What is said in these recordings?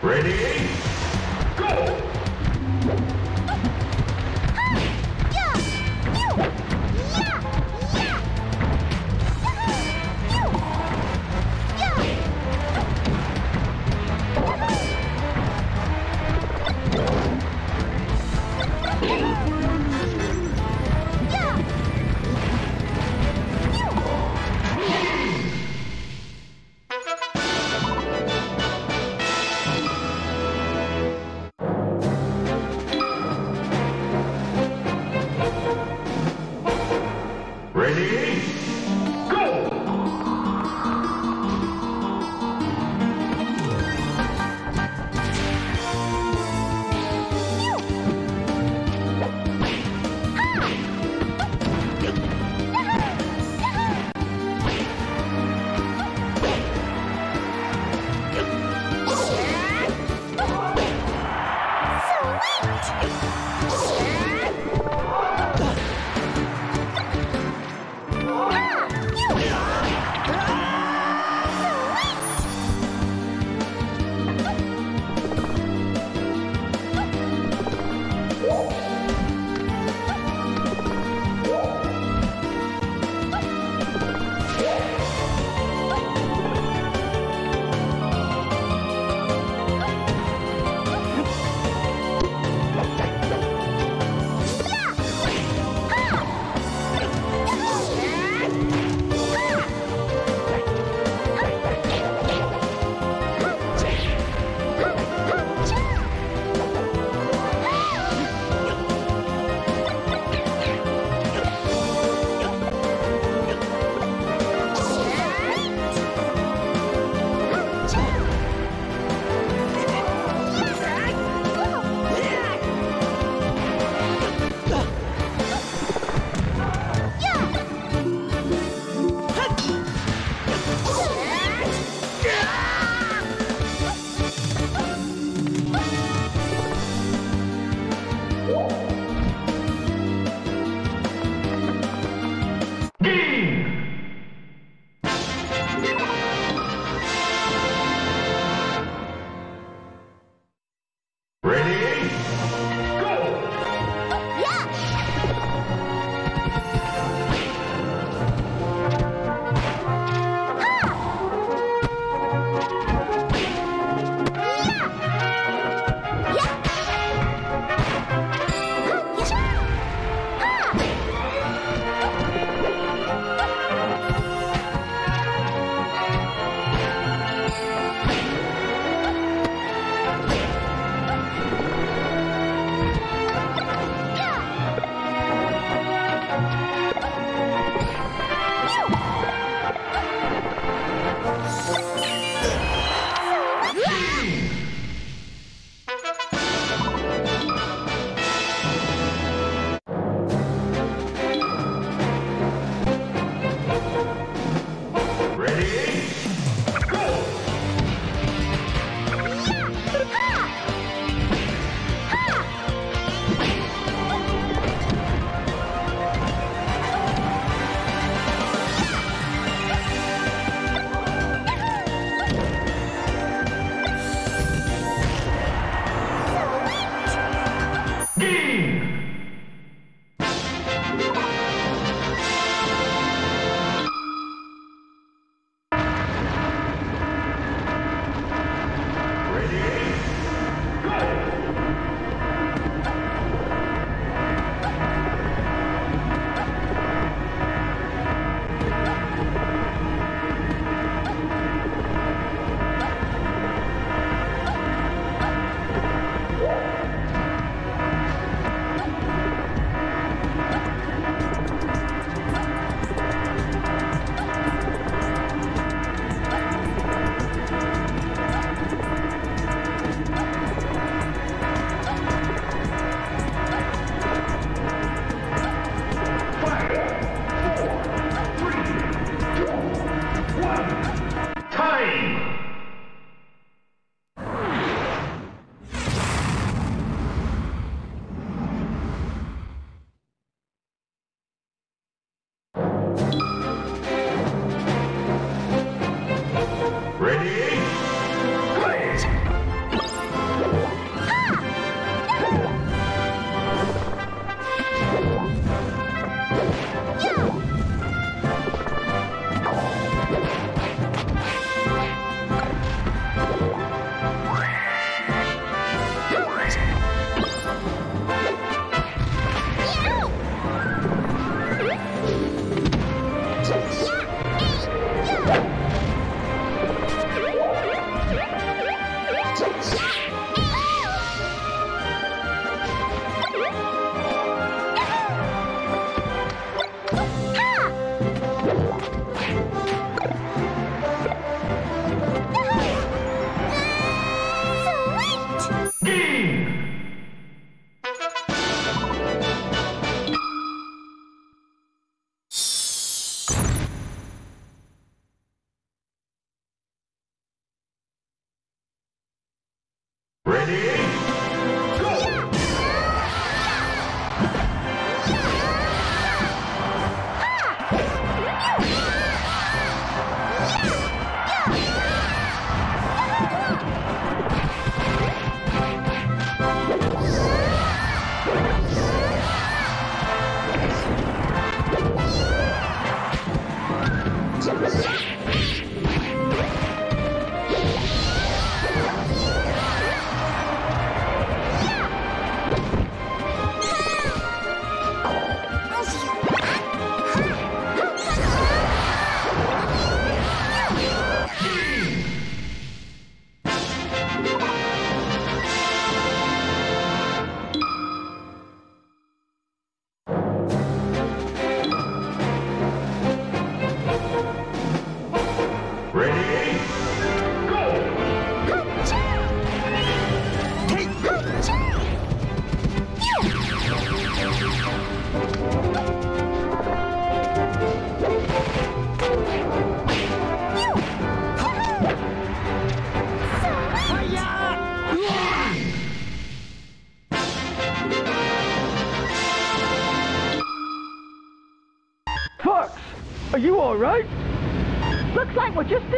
Ready? Go! Ready? Ready?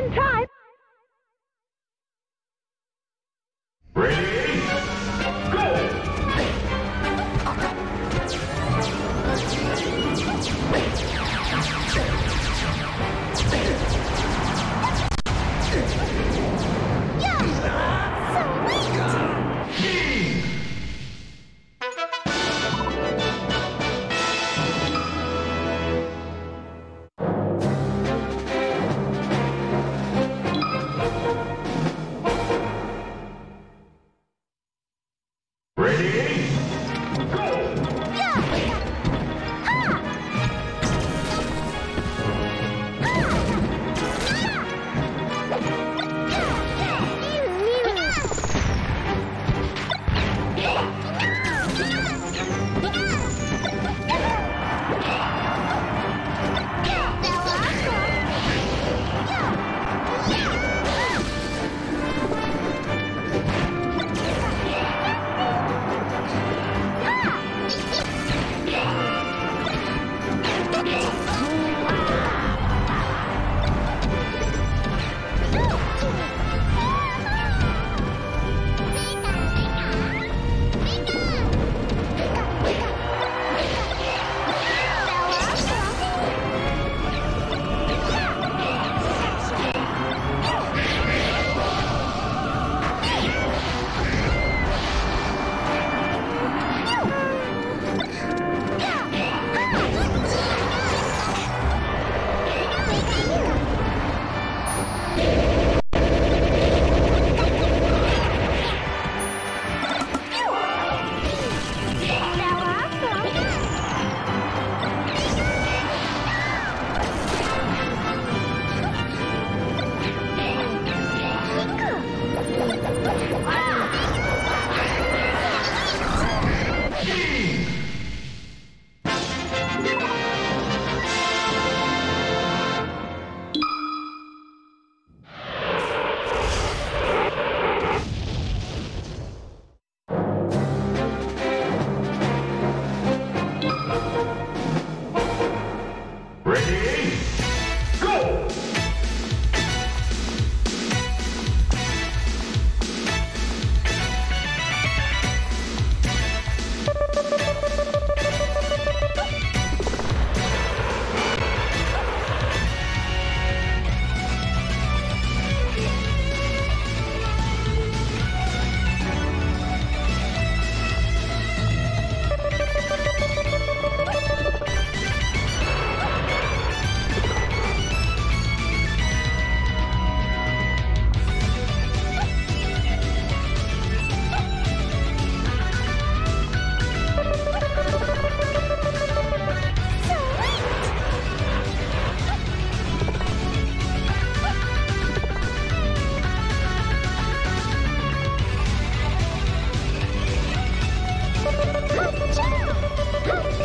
In time. Ready?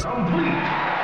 Complete.